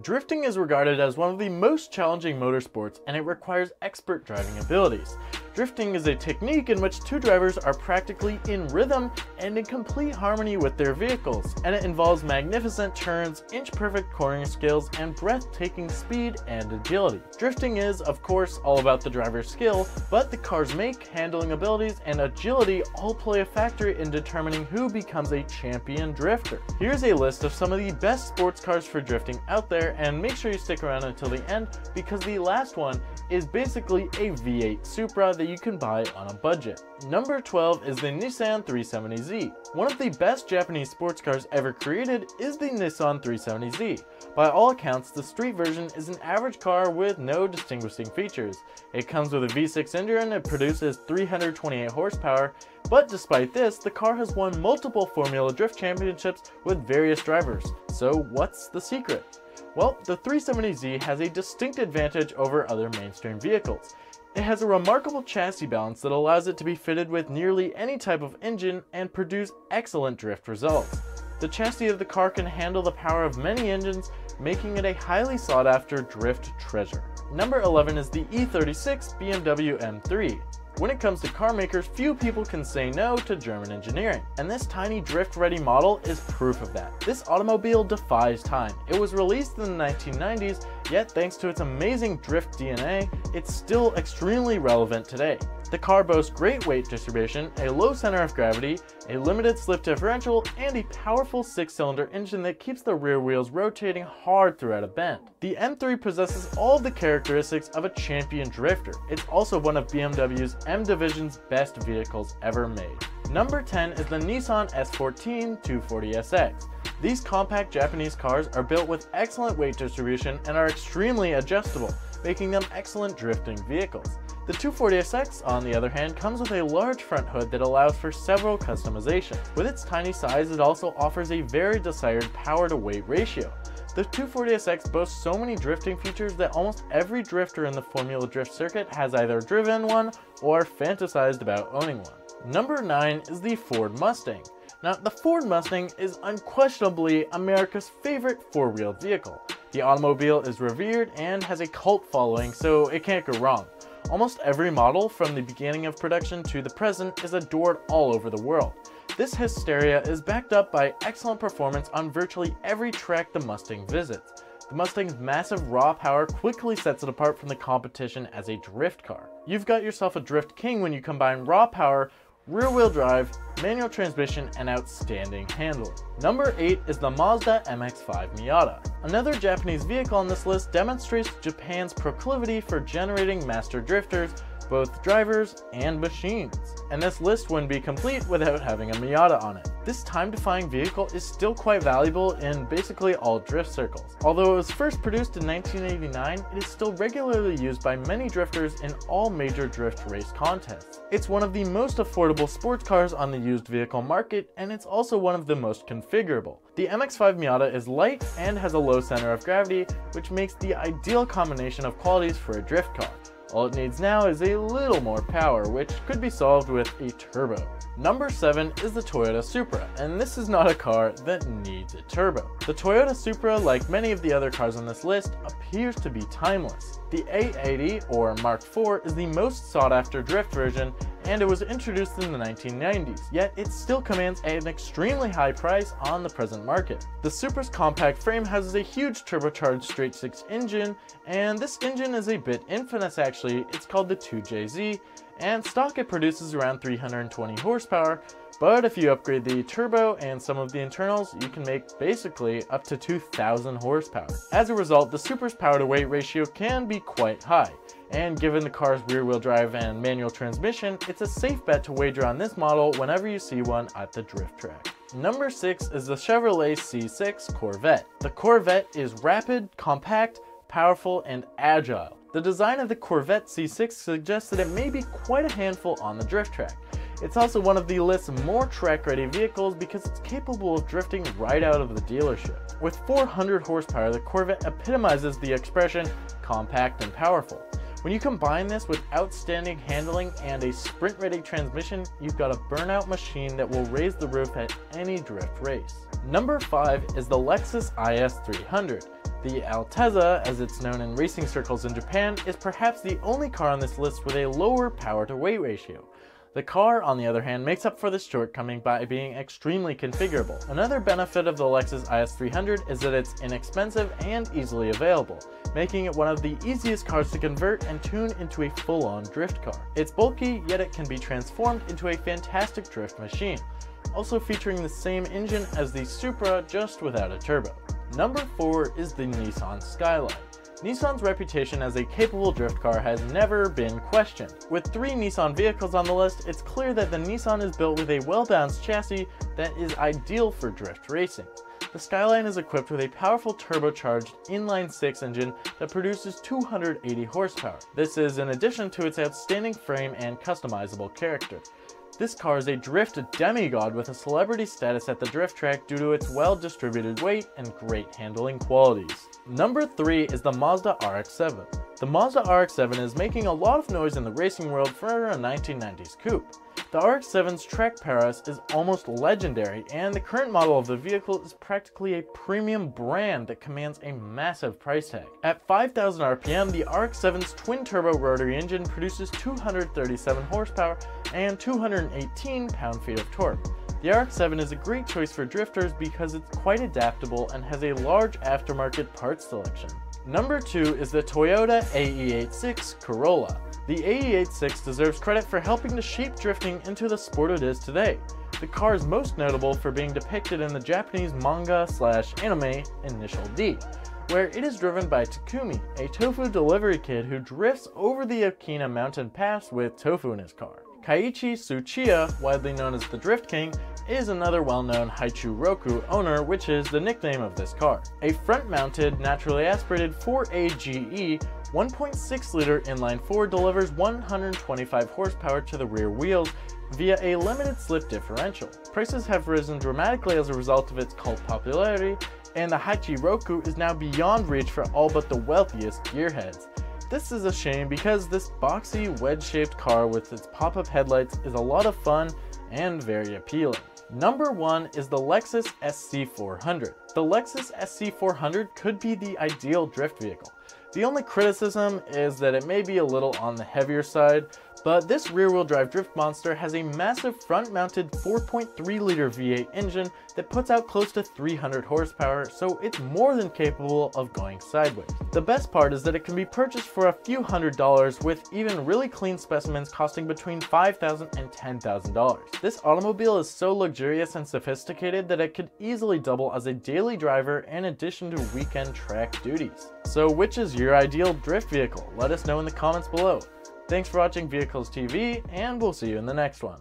Drifting is regarded as one of the most challenging motorsports and it requires expert driving abilities. Drifting is a technique in which two drivers are practically in rhythm and in complete harmony with their vehicles, and it involves magnificent turns, inch-perfect cornering skills, and breathtaking speed and agility. Drifting is, of course, all about the driver's skill, but the car's make, handling abilities, and agility all play a factor in determining who becomes a champion drifter. Here's a list of some of the best sports cars for drifting out there, and make sure you stick around until the end because the last one is basically a V8 Supra that you can buy on a budget. Number 12 is the Nissan 370Z. One of the best Japanese sports cars ever created is the Nissan 370Z. By all accounts, the street version is an average car with no distinguishing features. It comes with a V6 engine, and it produces 328 horsepower, but despite this, the car has won multiple Formula Drift championships with various drivers. So what's the secret? Well, the 370Z has a distinct advantage over other mainstream vehicles. It has a remarkable chassis balance that allows it to be fitted with nearly any type of engine and produce excellent drift results. The chassis of the car can handle the power of many engines, making it a highly sought after drift treasure. Number 11 is the E36 BMW M3. When it comes to car makers, few people can say no to German engineering, and this tiny drift-ready model is proof of that. This automobile defies time. It was released in the 1990s, yet thanks to its amazing drift DNA, it's still extremely relevant today. The car boasts great weight distribution, a low center of gravity, a limited slip differential, and a powerful six-cylinder engine that keeps the rear wheels rotating hard throughout a bend. The M3 possesses all the characteristics of a champion drifter. It's also one of BMW's M Division's best vehicles ever made. Number 10 is the Nissan S14 240SX. These compact Japanese cars are built with excellent weight distribution and are extremely adjustable, making them excellent drifting vehicles. The 240SX, on the other hand, comes with a large front hood that allows for several customizations. With its tiny size, it also offers a very desired power to weight ratio. The 240SX boasts so many drifting features that almost every drifter in the Formula Drift circuit has either driven one or fantasized about owning one. Number 9 is the Ford Mustang. Now, the Ford Mustang is unquestionably America's favorite four-wheeled vehicle. The automobile is revered and has a cult following, so it can't go wrong. Almost every model from the beginning of production to the present is adored all over the world. This hysteria is backed up by excellent performance on virtually every track the Mustang visits. The Mustang's massive raw power quickly sets it apart from the competition as a drift car. You've got yourself a drift king when you combine raw power rear-wheel drive, manual transmission, and outstanding handling. Number 8 is the Mazda MX-5 Miata. Another Japanese vehicle on this list demonstrates Japan's proclivity for generating master drifters both drivers and machines. And this list wouldn't be complete without having a Miata on it. This time-defying vehicle is still quite valuable in basically all drift circles. Although it was first produced in 1989, it is still regularly used by many drifters in all major drift race contests. It's one of the most affordable sports cars on the used vehicle market, and it's also one of the most configurable. The MX-5 Miata is light and has a low center of gravity, which makes the ideal combination of qualities for a drift car. All it needs now is a little more power, which could be solved with a turbo. Number 7 is the Toyota Supra, and this is not a car that needs a turbo. The Toyota Supra, like many of the other cars on this list, appears to be timeless. The A80, or Mark IV, is the most sought after drift version and it was introduced in the 1990s, yet it still commands an extremely high price on the present market. The Supra's compact frame houses a huge turbocharged straight 6 engine, and this engine is a bit infamous actually, it's called the 2JZ, and stock it produces around 320 horsepower, but if you upgrade the turbo and some of the internals, you can make basically up to 2000 horsepower. As a result, the Supra's power to weight ratio can be quite high and given the car's rear-wheel drive and manual transmission, it's a safe bet to wager on this model whenever you see one at the drift track. Number 6 is the Chevrolet C6 Corvette. The Corvette is rapid, compact, powerful, and agile. The design of the Corvette C6 suggests that it may be quite a handful on the drift track. It's also one of the list's more track-ready vehicles because it's capable of drifting right out of the dealership. With 400 horsepower, the Corvette epitomizes the expression compact and powerful. When you combine this with outstanding handling and a sprint-ready transmission, you've got a burnout machine that will raise the roof at any drift race. Number 5 is the Lexus IS 300. The Altezza, as it's known in racing circles in Japan, is perhaps the only car on this list with a lower power to weight ratio. The car, on the other hand, makes up for this shortcoming by being extremely configurable. Another benefit of the Lexus IS300 is that it's inexpensive and easily available, making it one of the easiest cars to convert and tune into a full-on drift car. It's bulky, yet it can be transformed into a fantastic drift machine, also featuring the same engine as the Supra just without a turbo. Number 4 is the Nissan Skyline. Nissan's reputation as a capable drift car has never been questioned. With three Nissan vehicles on the list, it's clear that the Nissan is built with a well-balanced chassis that is ideal for drift racing. The Skyline is equipped with a powerful turbocharged inline-six engine that produces 280 horsepower. This is in addition to its outstanding frame and customizable character. This car is a drift demigod with a celebrity status at the drift track due to its well-distributed weight and great handling qualities. Number 3 is the Mazda RX-7. The Mazda RX-7 is making a lot of noise in the racing world for a 1990s coupe. The RX-7's track prowess is almost legendary, and the current model of the vehicle is practically a premium brand that commands a massive price tag. At 5,000 RPM, the RX-7's twin-turbo rotary engine produces 237 horsepower and 218 pound-feet of torque. The RX-7 is a great choice for drifters because it's quite adaptable and has a large aftermarket parts selection. Number 2 is the Toyota AE86 Corolla. The AE86 deserves credit for helping to shape drifting into the sport it is today. The car is most notable for being depicted in the Japanese manga slash anime Initial D, where it is driven by Takumi, a tofu delivery kid who drifts over the Akina mountain pass with tofu in his car. Keiichi Tsuchiya, widely known as the Drift King, is another well-known Hachi Roku owner, which is the nickname of this car. A front-mounted, naturally aspirated 4AGE 1.6-liter inline-four delivers 125 horsepower to the rear wheels via a limited slip differential. Prices have risen dramatically as a result of its cult popularity, and the Hachi-Roku is now beyond reach for all but the wealthiest gearheads. This is a shame because this boxy, wedge-shaped car with its pop-up headlights is a lot of fun and very appealing. Number one is the Lexus SC400. The Lexus SC400 could be the ideal drift vehicle. The only criticism is that it may be a little on the heavier side, but this rear-wheel drive drift monster has a massive front-mounted 4.3-liter V8 engine that puts out close to 300 horsepower, so it's more than capable of going sideways. The best part is that it can be purchased for a few hundred dollars with even really clean specimens costing between $5,000 and $10,000. This automobile is so luxurious and sophisticated that it could easily double as a daily driver in addition to weekend track duties. So which is your ideal drift vehicle? Let us know in the comments below. Thanks for watching Vehicles TV, and we'll see you in the next one.